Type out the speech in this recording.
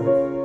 嗯。